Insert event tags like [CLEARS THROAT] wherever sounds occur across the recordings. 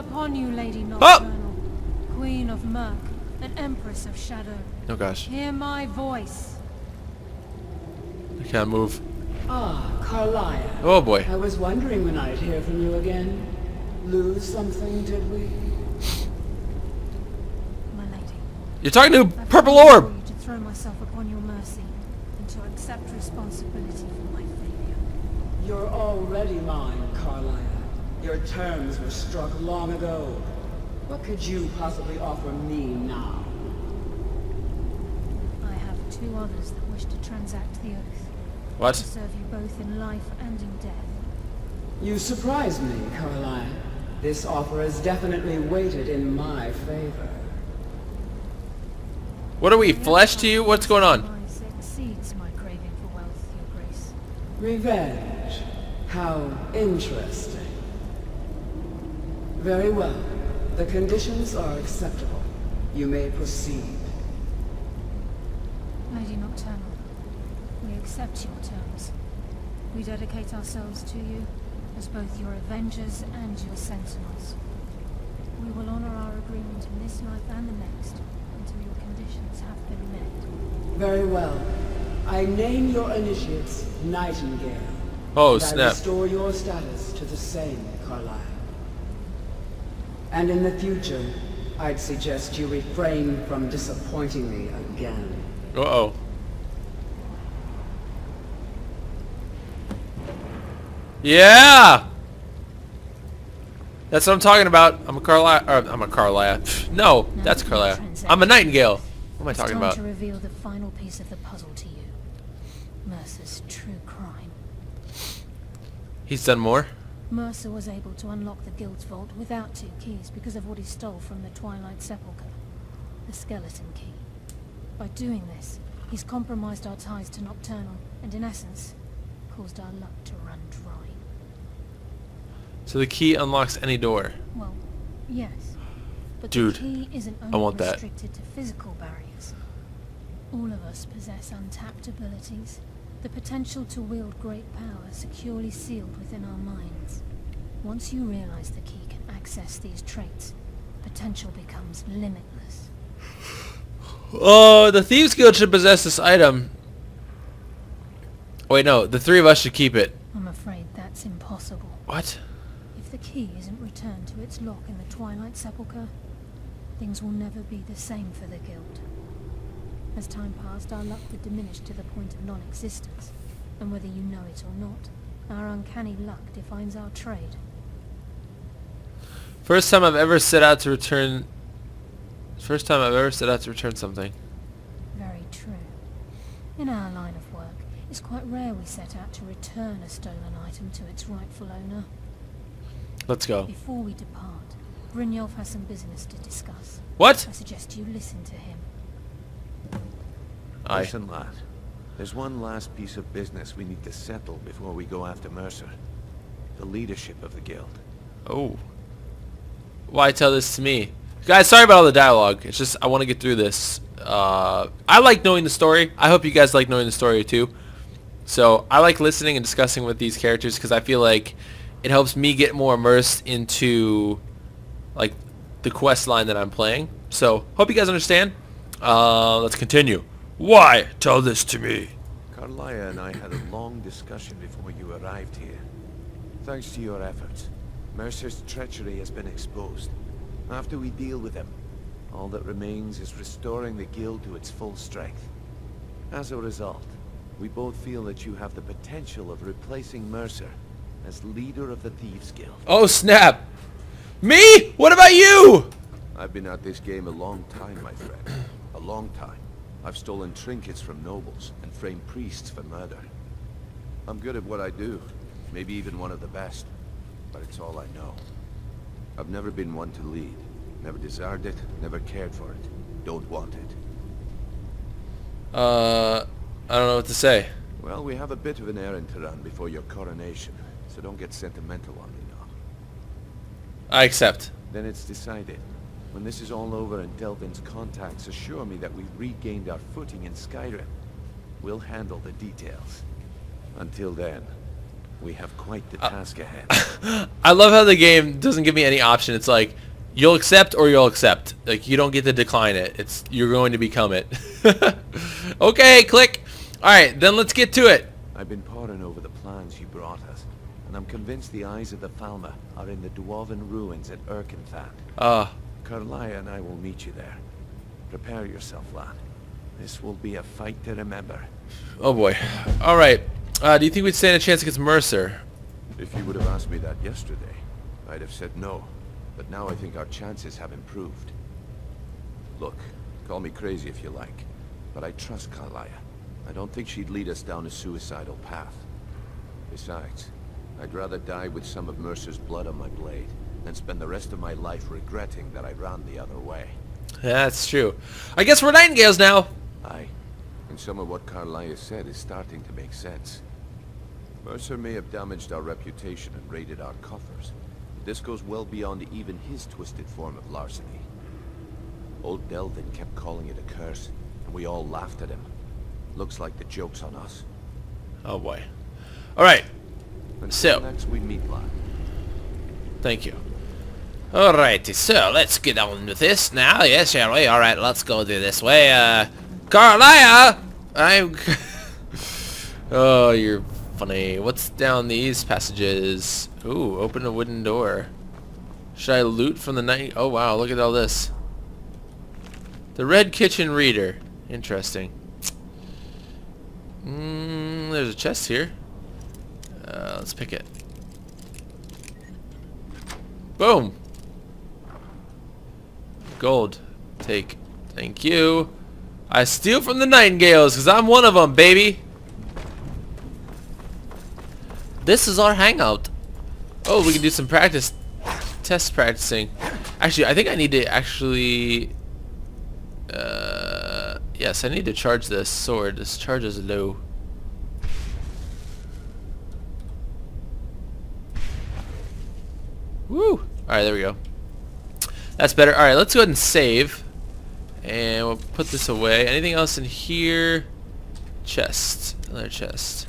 upon you, Lady Nocturnal, Queen of Murk, and Empress of Shadow. Oh gosh. Hear my voice. I can't move. Ah, Karliah. Oh boy. I was wondering when I'd hear from you again. Lose something, did we? My lady. You're talking to I've Purple come Orb! before you to throw myself upon your mercy and to accept responsibility for my failure. You're already mine, Karliah. Your terms were struck long ago. What could you possibly offer me now? I have two others that wish to transact the oath. What? To serve you both in life and in death. You surprise me, Karliah. This offer is definitely weighted in my favor. What are we, flesh to you? What's going on? Demise exceeds my craving for wealth, your grace. Revenge. How interesting. Very well. The conditions are acceptable. You may proceed. Lady Nocturnal, we accept your terms. We dedicate ourselves to you as both your avengers and your sentinels. We will honor our agreement in this life and the next until your conditions have been met. Very well. I name your initiates Nightingale. Oh and I restore your status to the same, Karliah. And in the future, I'd suggest you refrain from disappointing me again. Uh oh. Yeah! That's what I'm talking about. I'm a Carlisle. Or, I'm a Carlisle. Pff, [SIGHS] No, that's Carlisle. I'm a Nightingale. What am I talking about? to reveal the final piece of the puzzle to you. Mercer's true crime. He's done more. Mercer was able to unlock the Guild's vault without two keys because of what he stole from the Twilight Sepulchre. The skeleton key. By doing this, he's compromised our ties to Nocturnal, and in essence, caused our luck to run dry. So the key unlocks any door. Well, yes. But Dude, the key isn't I only want that. restricted to physical barriers. All of us possess untapped abilities, the potential to wield great power securely sealed within our minds. Once you realize the key can access these traits, potential becomes limitless. Oh, the Thieves Guild should possess this item. Wait, no. The three of us should keep it. I'm afraid that's impossible. What? If the key isn't returned to its lock in the Twilight Sepulchre, things will never be the same for the Guild. As time passed, our luck would diminish to the point of non-existence, and whether you know it or not, our uncanny luck defines our trade. First time I've ever set out to return... First time I've ever set out to return something. Very true. In our line of work, it's quite rare we set out to return a stolen item to its rightful owner. Let's go. Before we depart, Brynjolf has some business to discuss. What? I suggest you listen to him. Aye. Listen, lad. There's one last piece of business we need to settle before we go after Mercer. The leadership of the guild. Oh. Why tell this to me? Guys, sorry about all the dialogue. It's just I want to get through this. Uh, I like knowing the story. I hope you guys like knowing the story too. So I like listening and discussing with these characters because I feel like it helps me get more immersed into like the quest line that I'm playing. So hope you guys understand. Uh, let's continue. Why tell this to me? Karliah and I had a long discussion before you arrived here. Thanks to your efforts, Mercer's treachery has been exposed. After we deal with him, all that remains is restoring the guild to its full strength. As a result, we both feel that you have the potential of replacing Mercer as leader of the Thieves Guild. Oh snap! Me? What about you? I've been at this game a long time, my friend. A long time. I've stolen trinkets from nobles and framed priests for murder. I'm good at what I do. Maybe even one of the best. But it's all I know. I've never been one to lead. Never desired it, never cared for it. Don't want it. Uh, I don't know what to say. Well, we have a bit of an errand to run before your coronation, so don't get sentimental on me now. I accept. Then it's decided. When this is all over and Delvin's contacts assure me that we've regained our footing in Skyrim, we'll handle the details. Until then, We have quite the Uh, task ahead. [COUGHS] I love how the game doesn't give me any option. It's like you'll accept or you'll accept. Like you don't get to decline it. It's you're going to become it. [LAUGHS] okay, click. All right, then let's get to it. I've been poring over the plans you brought us, and I'm convinced the eyes of the Falmer are in the Dwarven ruins at Irkngthand. Uh, Karliah and I will meet you there. Prepare yourself, lad. This will be a fight to remember. oh boy. All right. Uh, do you think we'd stand a chance against Mercer? If you would have asked me that yesterday, I'd have said no. But now I think our chances have improved. Look, call me crazy if you like, but I trust Karliah. I don't think she'd lead us down a suicidal path. Besides, I'd rather die with some of Mercer's blood on my blade than spend the rest of my life regretting that I ran the other way. That's true. I guess we're Nightingales now. Aye, and some of what Karliah said is starting to make sense. Mercer may have damaged our reputation and raided our coffers, but this goes well beyond even his twisted form of larceny. Old Delvin kept calling it a curse, and we all laughed at him. Looks like the joke's on us. Oh boy. All right. Until So- next we meet, lad. Thank you. Alrighty, so let's get on with this now, yes, shall we? Alright, let's go do this way. Uh, Karliah! I'm... [LAUGHS] oh, you're funny. What's down these passages? Ooh, open a wooden door. Should I loot from the night? Oh wow, look at all this. The Red Kitchen Reader. Interesting. Mm, there's a chest here. Uh, let's pick it. Boom. Gold. Take. Thank you. I steal from the Nightingales because I'm one of them, baby. This is our hangout. Oh, we can do some practice. Test practicing. Actually, I think I need to actually... Uh, yes, I need to charge this sword. This charge is low. Woo! Alright, there we go. That's better. Alright, let's go ahead and save. And we'll put this away. Anything else in here? Chest. Another chest.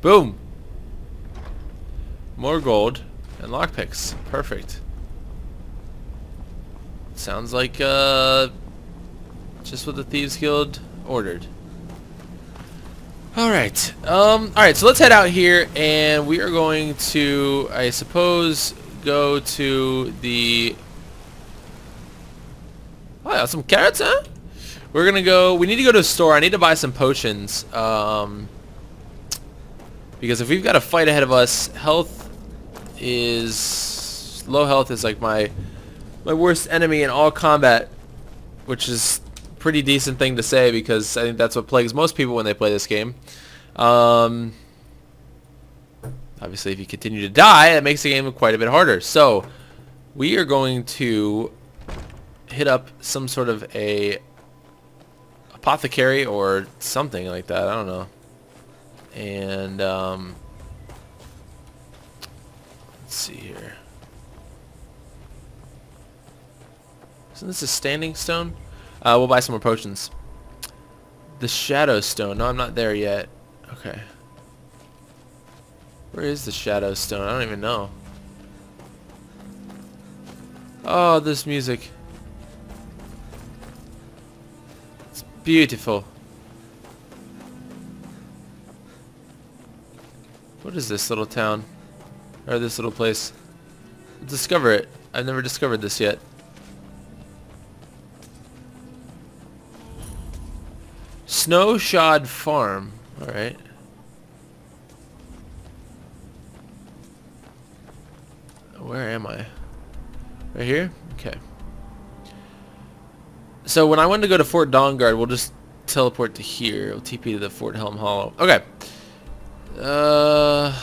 Boom! More gold and lockpicks. Perfect. Sounds like uh, just what the Thieves Guild ordered. Alright, um, alright, so let's head out here and we are going to, I suppose, go to the... Oh, yeah, some carrots, huh? We're gonna go, we need to go to a store, I need to buy some potions, um, because if we've got a fight ahead of us, health is, low health is like my, my worst enemy in all combat, which is pretty decent thing to say because I think that's what plagues most people when they play this game. Um, obviously, if you continue to die, that makes the game quite a bit harder. So, we are going to hit up some sort of a apothecary or something like that. I don't know. And um, let's see here. Isn't this a standing stone? Uh, we'll buy some more potions. The Shadow Stone. No, I'm not there yet. Okay. Where is the Shadow Stone? I don't even know. Oh, this music. It's beautiful. What is this little town? Or this little place? Discover it. I've never discovered this yet. Snowshod Farm. Alright. Where am I? Right here? Okay. So when I want to go to Fort Dawnguard, we'll just teleport to here. We'll TP to the Fort Helm Hollow. Okay. Uh,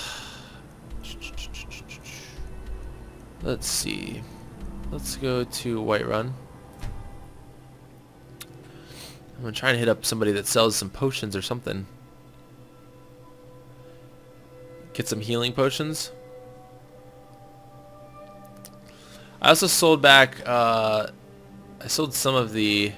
let's see. Let's go to Whiterun. I'm gonna try and hit up somebody that sells some potions or something. Get some healing potions. I also sold back, uh, I sold some of the,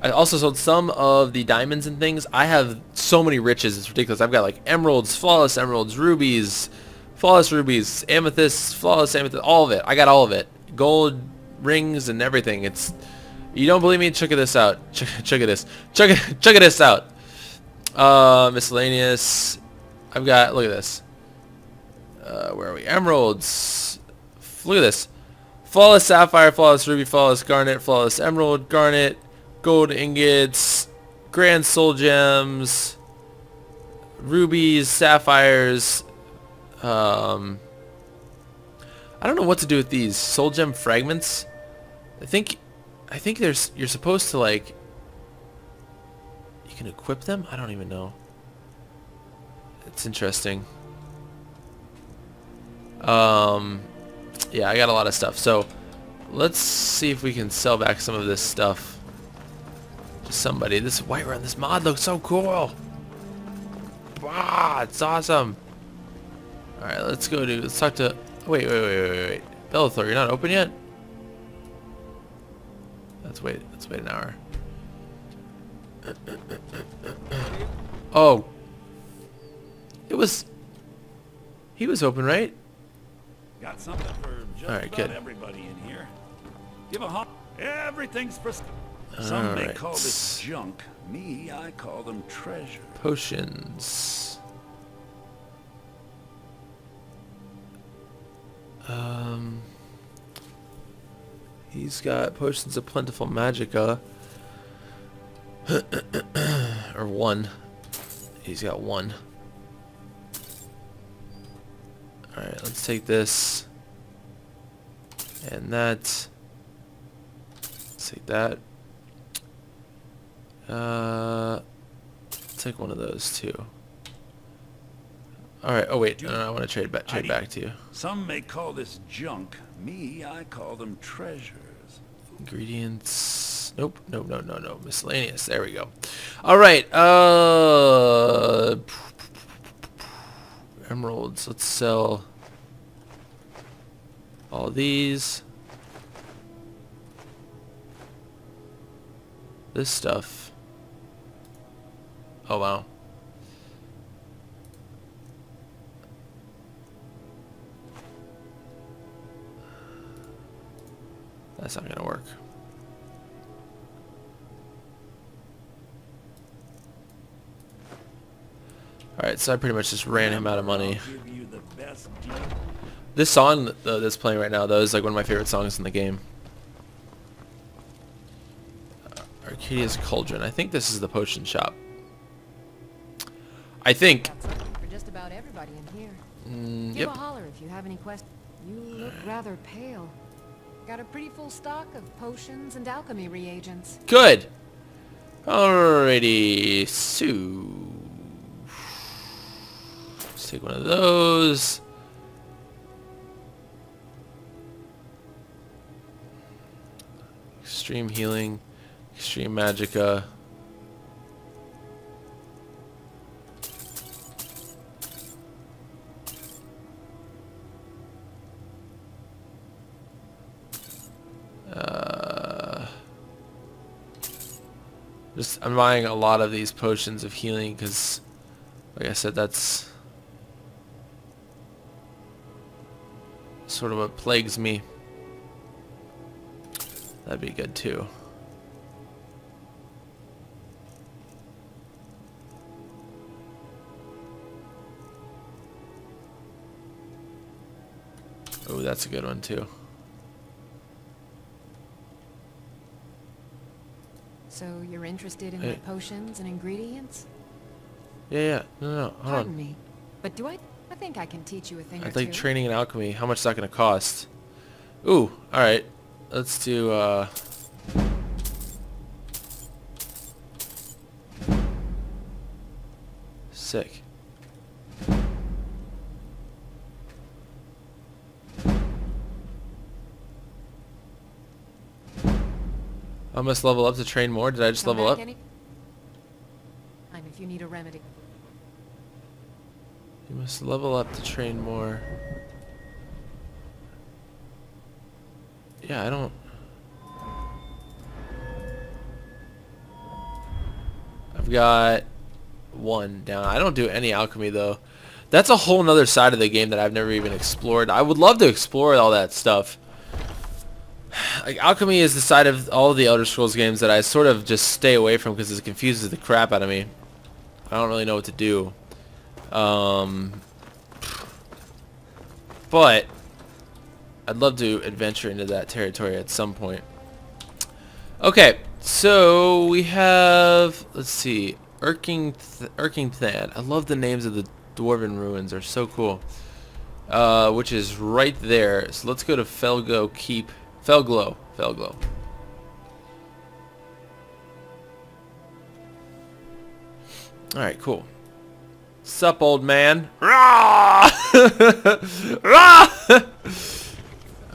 I also sold some of the diamonds and things. I have so many riches. It's ridiculous. I've got like emeralds, flawless emeralds, rubies, flawless rubies, amethysts, flawless amethyst, all of it. I got all of it. Gold rings and everything. It's you don't believe me? Check it this out. Check, check this. Check it. Check this out. Uh, miscellaneous. I've got. Look at this. Uh, where are we? Emeralds. Look at this. Flawless sapphire, flawless ruby, flawless garnet, flawless emerald, garnet, gold ingots, grand soul gems, rubies, sapphires. Um, I don't know what to do with these soul gem fragments. I think, I think there's you're supposed to like. You can equip them. I don't even know. It's interesting. Um, yeah, I got a lot of stuff. So let's see if we can sell back some of this stuff to somebody. This Whiterun, this mod looks so cool. Wow, it's awesome. All right, let's go to. Let's talk to. Wait, wait, wait, wait, wait, wait. Belethor, you're not open yet. Let's wait. Let's wait an hour. Oh. It was. He was open, right? Got something for just All right, good. everybody in here. Give a hop. Everything's for. Some may Alright. call this junk. Me, I call them treasure. Potions. Um, he's got potions of plentiful magicka. [CLEARS THROAT] or one. He's got one. Alright, let's take this. And that. Let's take that. Uh, take one of those too. All right. Oh wait, no, no, I want to trade back. Trade back to you. Some may call this junk. Me, I call them treasures. Ingredients. Nope. Nope. No. No. No. Miscellaneous. There we go. All right. Uh, emeralds. Let's sell all these. This stuff. Oh wow. That's not gonna work. Alright, so I pretty much just ran him out of money. I'll give you the best deal. This song uh, that's playing right now, though, is like one of my favorite songs in the game. Uh, Arcadia's Cauldron. I think this is the potion shop. I think. For just about everybody in here. Mm, Give yep. a holler if you have any questions. You look rather pale. Got a pretty full stock of potions and alchemy reagents. Good. Alrighty, so let's take one of those. Extreme healing, extreme magicka. Just I'm buying a lot of these potions of healing because, like I said, that's sort of what plagues me. That'd be good too. Oh, that's a good one too. So you're interested in Hey. my potions and ingredients? Yeah, yeah. No, no, no. Hold Pardon on. me, but do I? I think I can teach you a thing or two. I think two. training in alchemy. How much is that going to cost? Ooh, alright. Let's do, uh... Sick. Must level up to train more. Did I just Come level up? any- time if you need a remedy. You must level up to train more. Yeah, I don't... I've got one down. I don't do any alchemy though. That's a whole nother side of the game that I've never even explored. I would love to explore all that stuff. Like alchemy is the side of all the Elder Scrolls games that I sort of just stay away from because it confuses the crap out of me. I don't really know what to do. Um, but I'd love to adventure into that territory at some point. Okay, so we have let's see, Erking Th Erkingthad. I love the names of the dwarven ruins; they're so cool. Uh, which is right there. So let's go to Fellglow Keep. Fellglow. Fellglow. Alright, cool. Sup, old man? [LAUGHS] Rah! Rah!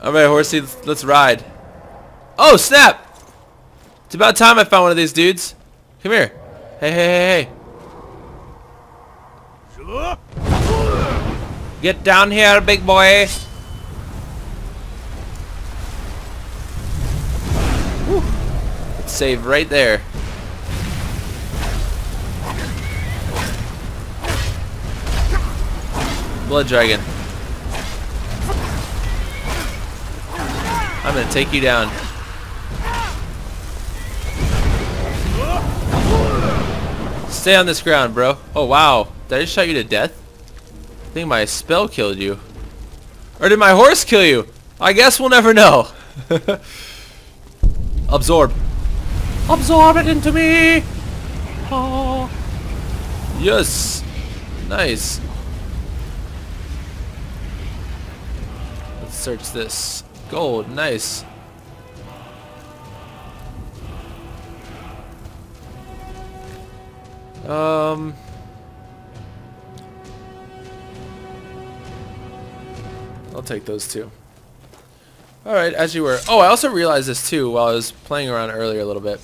Alright, horsey, let's, let's ride. Oh, snap! It's about time I found one of these dudes. Come here. Hey, hey, hey, hey. Get down here, big boy. Whew. Let's save right there. Blood dragon. I'm gonna take you down. Stay on this ground, bro. Oh, wow. Did I just shot you to death? I think my spell killed you. Or did my horse kill you? I guess we'll never know. [LAUGHS] Absorb. Absorb it into me! Oh. Yes! Nice. Let's search this. Gold, nice. Um... I'll take those two. Alright, as you were. Oh, I also realized this too while I was playing around earlier a little bit.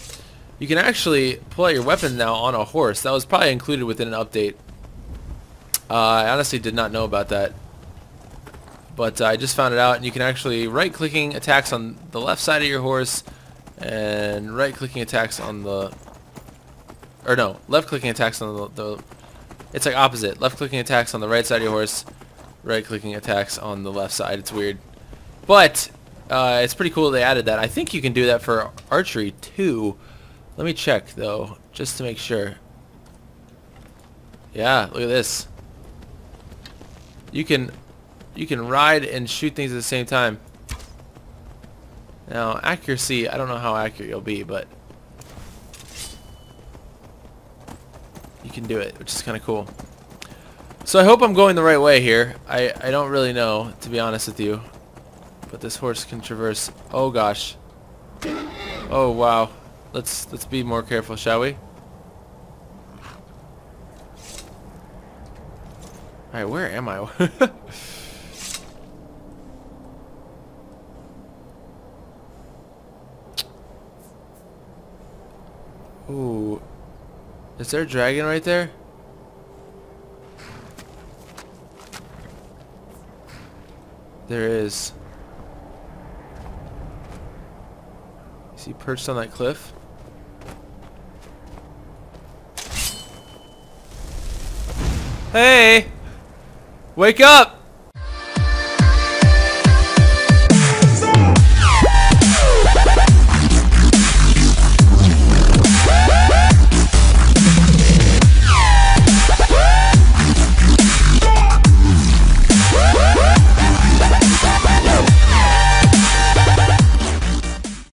You can actually pull out your weapon now on a horse. That was probably included within an update. Uh, I honestly did not know about that. But uh, I just found it out, and you can actually right-clicking attacks on the left side of your horse, and right-clicking attacks on the... Or no, left-clicking attacks on the, the... It's like opposite. Left-clicking attacks on the right side of your horse, right-clicking attacks on the left side. It's weird. But uh, it's pretty cool they added that. I think you can do that for archery too. Let me check though, just to make sure. Yeah, look at this. You can you can ride and shoot things at the same time. Now, accuracy, I don't know how accurate you'll be, but you can do it, which is kind of cool. So I hope I'm going the right way here. I, I don't really know, to be honest with you. But this horse can traverse. Oh gosh. Oh wow. Let's let's be more careful, shall we? Alright, where am I? [LAUGHS] Ooh. Is there a dragon right there? There. Is he perched on that cliff? Hey! Wake up!